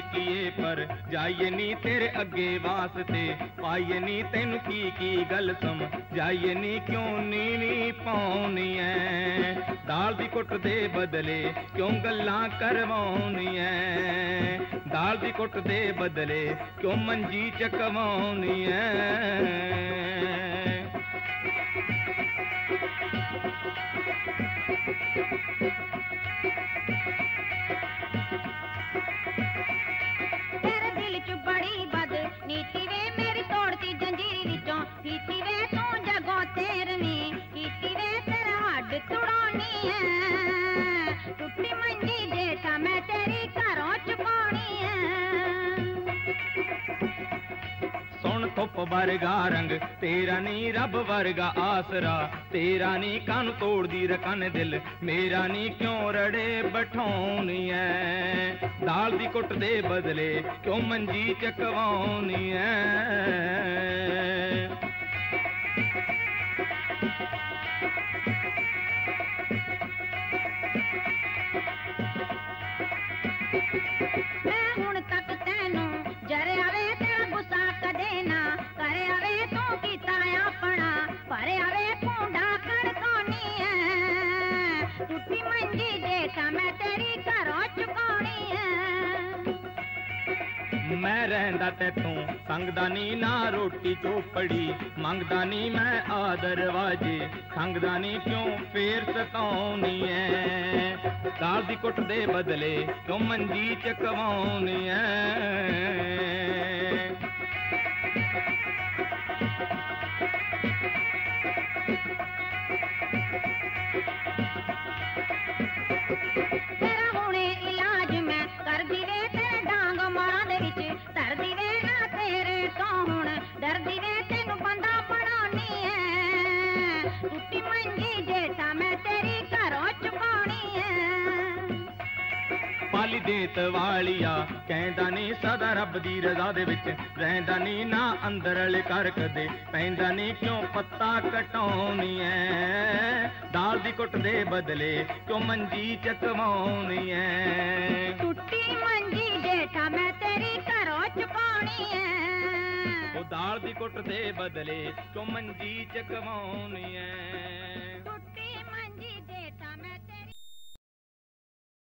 किए पर। जाइए नी तेरे अगे वास्ते। पाइए नी तेन की की गल सम। जाइए नी क्यों नी पौनी है दाल दी कुट दे बदले क्यों गल्ला करवानी है दाल दी कुट दे बदले क्यों मंजी चकवानी है Thank you. रीति ਧੁੱਪ ਵਰਗਾ ਰੰਗ, ਤੇਰਾ ਨੀ ਰੱਬ ਵਰਗਾ ਆਸਰਾ। ਤੇਰਾ ਨੀ ਕੰਨ ਤੋੜਦੀ ਰਕਨ ਦਿਲ, ਮੇਰਾ ਨੀ ਕਿਉਂ ਰੜੇ ਬਠਾਉਣੀ ਐ ਦਾਲ ਦੀ ਕੁੱਟ ਦੇ ਬਦਲੇ ਕਿਉਂ ਮੰਜੀ ਚਕਵਾਉਣੀ ਐ ਮੈਂ ਰਹਿੰਦਾ ਤੇ ਤੂੰ ਸੰਗਦਾ ਨੀ ਨਾ ਰੋਟੀ ਚੋਪੜੀ ਮੰਗਦਾ ਨੀ ਮੈਂ ਆਦਰ ਵਾਜੇ ਸੰਗਦਾ ਨੀ ਕਿਉਂ ਫੇਰ ਸਤਾਉਣੀ ਐ ਦਾਲ ਦੀ ਕੁੱਟ ਦੇ ਬਦਲੇ ਕਿਉਂ ਮੰਜੀ ਚਕਵਾਉਣੀ ਐ ਐ ਟੁੱਟੀ ਮੰਜੀ ਜੇਠਾ ਮੈਂ ਤੇਰੀ ਘਰੋਂ ਚੁਕਾਉਣੀ ਐ ਪਾਲੀ ਦੇਤ ਵਾਲੀਆ ਕਹਿੰਦਾ ਨੀ ਸਦਾ ਰੱਬ ਦੀ ਰਜ਼ਾ ਦੇ ਵਿੱਚ ਰਹਿੰਦਾ ਨੀ ਨਾ ਅੰਦਰਲੇ ਕਰ ਕਦੇ ਪੈਂਦਾ ਨੀ ਕਿਉਂ ਪੱਤਾ ਕਟਾਉਣੀ ਐ ਦਾਲ ਦੀ ਕੁੱਟ ਦੇ ਬਦਲੇ ਕਿਉਂ ਮੰਜੀ ਚਕਵਾਉਣੀ ਐ ਟੁੱਟੀ ਮੰਜੀ से बदले तो मंजी चकवानी है